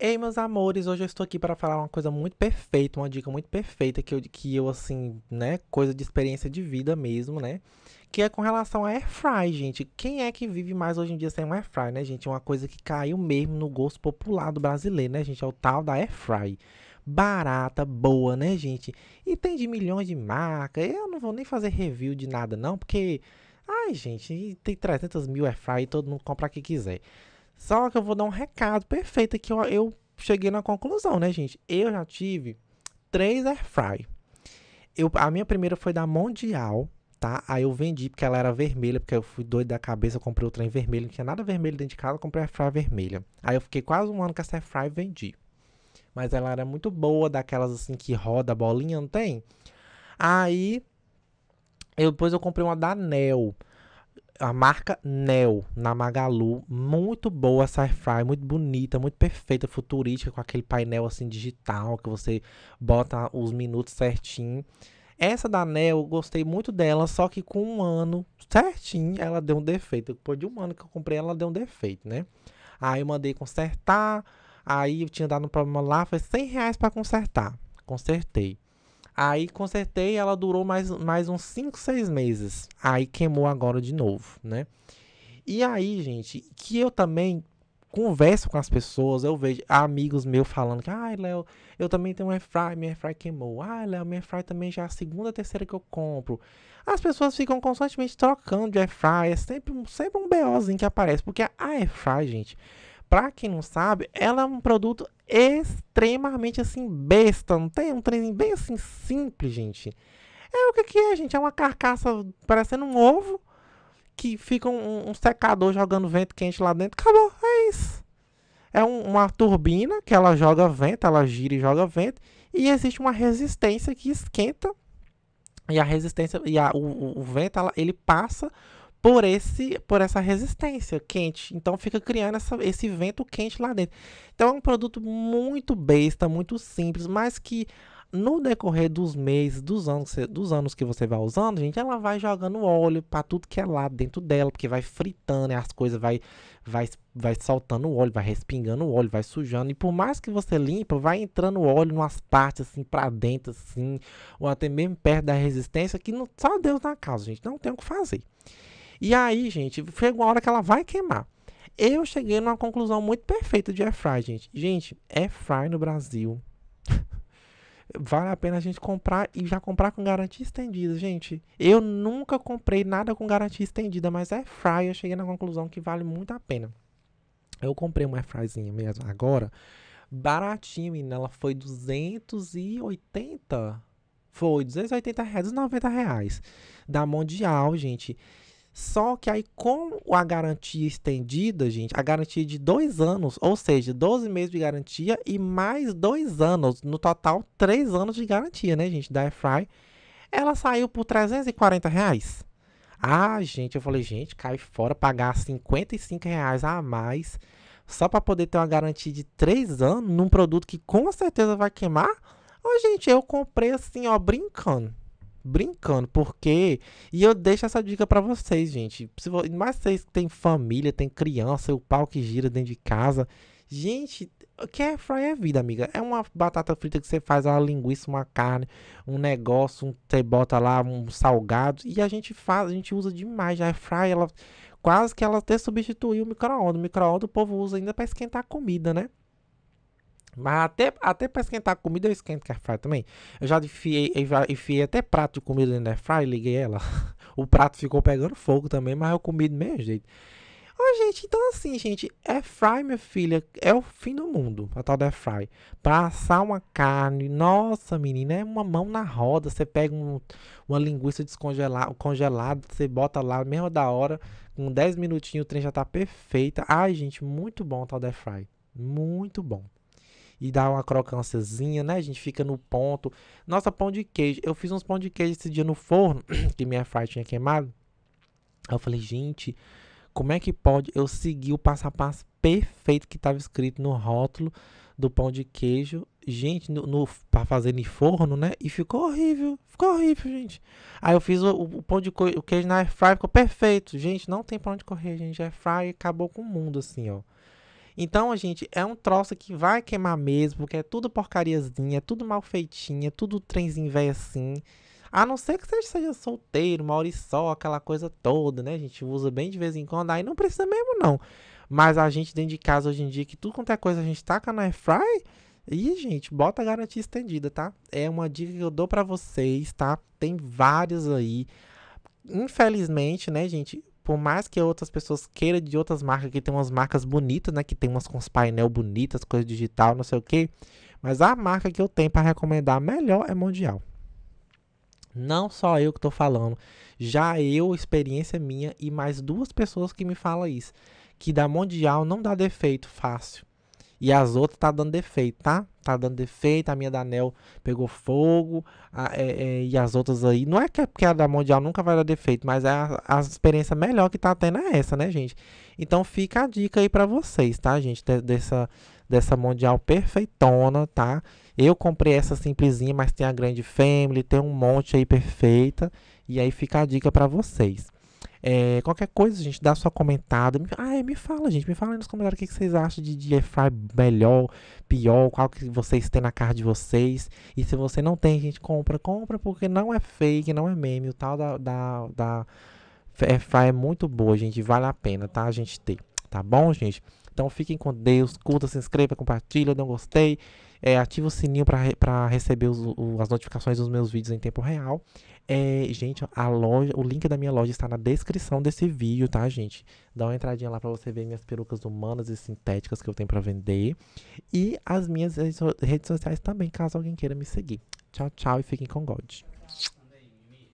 Ei, meus amores, hoje eu estou aqui para falar uma coisa muito perfeita, uma dica muito perfeita que eu, que eu assim, né, coisa de experiência de vida mesmo, né, que é com relação a airfry, gente. Quem é que vive mais hoje em dia sem um airfry, né, gente? Uma coisa que caiu mesmo no gosto popular do brasileiro, né, gente? É o tal da airfry. Barata, boa, né, gente? E tem de milhões de marcas. Eu não vou nem fazer review de nada, não, porque, ai, gente, tem 300 mil airfry e todo mundo compra o que quiser. Só que eu vou dar um recado perfeito aqui. Eu, eu cheguei na conclusão, né, gente? Eu já tive três airfry. Eu, a minha primeira foi da Mundial, tá? Aí eu vendi porque ela era vermelha, porque eu fui doido da cabeça, comprei o trem vermelho, não tinha nada vermelho dentro de casa, comprei a airfry vermelha. Aí eu fiquei quase um ano com essa airfry e vendi. Mas ela era muito boa, daquelas assim que roda bolinha, não tem? Aí eu, depois eu comprei uma da Nel a marca Nel na Magalu, muito boa airfryer, muito bonita, muito perfeita, futurística com aquele painel assim digital que você bota os minutos certinho. Essa da eu gostei muito dela, só que com um ano certinho ela deu um defeito. Depois de um ano que eu comprei, ela deu um defeito, né? Aí eu mandei consertar, aí eu tinha dado um problema lá, foi 100 reais para consertar. Consertei. Aí consertei, ela durou mais, mais uns 5, 6 meses. Aí queimou agora de novo, né? E aí, gente, que eu também converso com as pessoas, eu vejo amigos meus falando que, ai, Léo, eu também tenho um airfry, minha airfry queimou. Ai, Léo, minha airfry também já é a segunda, terceira que eu compro. As pessoas ficam constantemente trocando de airfry, é sempre, sempre um BOzinho que aparece, porque a airfry, gente, Pra quem não sabe, ela é um produto extremamente assim besta, não tem um trem bem assim simples, gente. É o que que é, gente? É uma carcaça parecendo um ovo que fica um, um secador jogando vento quente lá dentro. Acabou, é isso. É um, uma turbina que ela joga vento, ela gira e joga vento e existe uma resistência que esquenta e a resistência e a, o, o, vento ela, ele passa por esse por essa resistência quente. Então fica criando essa, esse vento quente lá dentro. Então é um produto muito besta, muito simples, mas que no decorrer dos meses, dos anos, dos anos que você vai usando, gente, ela vai jogando óleo para tudo que é lá dentro dela, porque vai fritando as coisas vai, vai, vai soltando óleo, vai respingando óleo, vai sujando. E por mais que você limpa, vai entrando óleo nas partes assim para dentro, assim, ou até mesmo perto da resistência, que não, só Deus na casa, gente, não tem o que fazer. E aí, gente, chega uma hora que ela vai queimar. Eu cheguei numa conclusão muito perfeita de airfry, gente. Gente, airfry no Brasil vale a pena a gente comprar e já comprar com garantia estendida, gente. Eu nunca comprei nada com garantia estendida, mas airfry eu cheguei na conclusão que vale muito a pena. Eu comprei uma airfryzinha mesmo agora, baratinha, menina. Ela foi 280. Foi 280 reais, 90 reais. Da Mundial, gente. Só que aí, com a garantia estendida, gente, a garantia de dois anos, ou seja, 12 meses de garantia e mais dois anos, no total, três anos de garantia, né, gente, da Airfry, ela saiu por 340 reais. Ah, gente, eu falei, gente, cai fora pagar 55 reais a mais só para poder ter uma garantia de três anos num produto que com certeza vai queimar. Ô, gente, eu comprei assim, ó, brincando brincando, porque. E eu deixo essa dica para vocês, gente. Se mais vocês que tem família, tem criança, o pau que gira dentro de casa. Gente, o que é fry é vida, amiga. É uma batata frita que você faz uma linguiça, uma carne, um negócio, um, você bota lá um salgado e a gente faz, a gente usa demais. Já é fry, ela quase que ela até substituiu o micro-ondas. O micro-ondas o povo usa ainda para esquentar a comida, né? Mas até, até para esquentar a comida eu esquento com airfryer também. Eu já enfiei, enfiei até prato de comida dentro da airfryer, liguei ela. o prato ficou pegando fogo também, mas eu comi do mesmo jeito. Ó, gente, então assim, gente, airfry, minha filha, é o fim do mundo, a tal da airfry. Pra assar uma carne, nossa, menina, é uma mão na roda. Você pega um, uma linguiça descongelada, congelada, você bota lá, mesmo da hora, com 10 minutinhos o trem já tá perfeita. Ai, gente, muito bom a tal da airfry. Muito bom e dá uma crocânciazinha, né? A gente fica no ponto. Nossa, pão de queijo. Eu fiz uns pão de queijo esse dia no forno, que minha fry tinha queimado. Eu falei, gente, como é que pode eu seguir o passo a passo perfeito que estava escrito no rótulo do pão de queijo? Gente, no, no para fazer no forno, né? E ficou horrível, ficou horrível, gente. Aí eu fiz o, o pão de o queijo na air fry, ficou perfeito. Gente, não tem pra onde correr, gente. Air fry acabou com o mundo assim, ó. Então, gente, é um troço que vai queimar mesmo, porque é tudo porcariazinha, é tudo mal feitinha, é tudo trenzinho velho assim. A não ser que você seja solteiro, uma hora só, aquela coisa toda, né? A gente usa bem de vez em quando, aí não precisa mesmo não. Mas a gente dentro de casa hoje em dia, que tudo quanto é coisa a gente taca na airfry, e, gente, bota a garantia estendida, tá? É uma dica que eu dou para vocês, tá? Tem várias aí. Infelizmente, né, gente, por mais que outras pessoas queiram de outras marcas, que tem umas marcas bonitas, né, que tem umas com os painel bonitas, coisa digital, não sei o que, mas a marca que eu tenho para recomendar melhor é Mundial. Não só eu que tô falando, já eu, experiência minha e mais duas pessoas que me falam isso, que da Mundial não dá defeito fácil. E as outras tá dando defeito, tá? Tá dando defeito, a minha da Nel pegou fogo, a, é, é, e as outras aí. Não é que porque a da Mundial nunca vai dar defeito, mas é a, a experiência melhor que tá tendo é essa, né, gente? Então fica a dica aí para vocês, tá, gente? De, dessa, dessa Mundial perfeitona, tá? Eu comprei essa simplesinha, mas tem a grande family, tem um monte aí perfeita. E aí fica a dica para vocês. É, qualquer coisa, gente, dá sua comentada. Ah, me fala, gente. Me fala aí nos comentários o que, que vocês acham de, de Airfry melhor, pior, qual que vocês têm na casa de vocês. E se você não tem, gente, compra, compra, porque não é fake, não é meme. O tal da, da, da é muito boa, gente. Vale a pena, tá? A gente ter. Tá bom, gente? Então fiquem com Deus, curta, se inscreva, compartilha, não gostei. É, ativa o sininho para receber os, o, as notificações dos meus vídeos em tempo real. É, gente, a loja, o link da minha loja está na descrição desse vídeo, tá, gente? Dá uma entradinha lá para você ver minhas perucas humanas e sintéticas que eu tenho para vender. E as minhas redes sociais também, caso alguém queira me seguir. Tchau, tchau e fiquem com God.